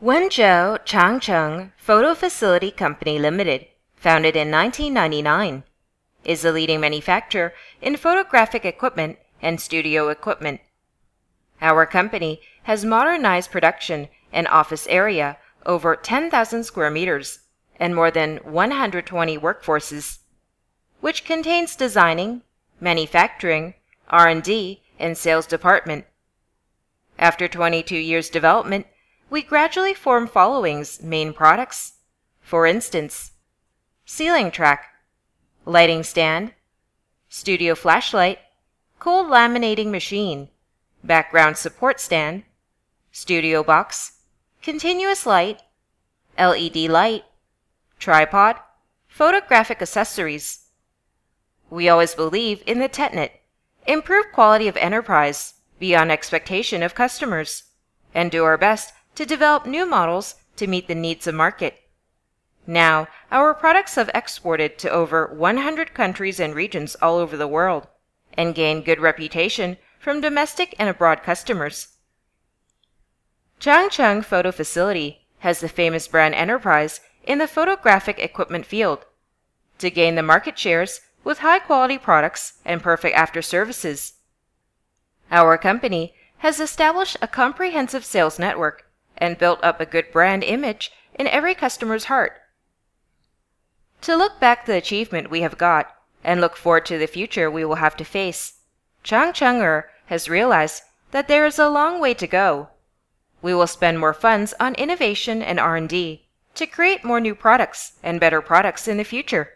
Wenzhou Changcheng Photo Facility Company Limited, founded in 1999, is the leading manufacturer in photographic equipment and studio equipment. Our company has modernized production and office area over 10,000 square meters and more than 120 workforces, which contains designing, manufacturing, R&D, and sales department. After 22 years development, we gradually form following's main products. For instance, ceiling track, lighting stand, studio flashlight, cold laminating machine, background support stand, studio box, continuous light, LED light, tripod, photographic accessories. We always believe in the tenet improve quality of enterprise beyond expectation of customers, and do our best to develop new models to meet the needs of market. Now, our products have exported to over 100 countries and regions all over the world and gained good reputation from domestic and abroad customers. Changcheng Photo Facility has the famous brand enterprise in the photographic equipment field to gain the market shares with high quality products and perfect after services. Our company has established a comprehensive sales network and built up a good brand image in every customer's heart. To look back the achievement we have got and look forward to the future we will have to face, Changchenger has realized that there is a long way to go. We will spend more funds on innovation and R&D to create more new products and better products in the future.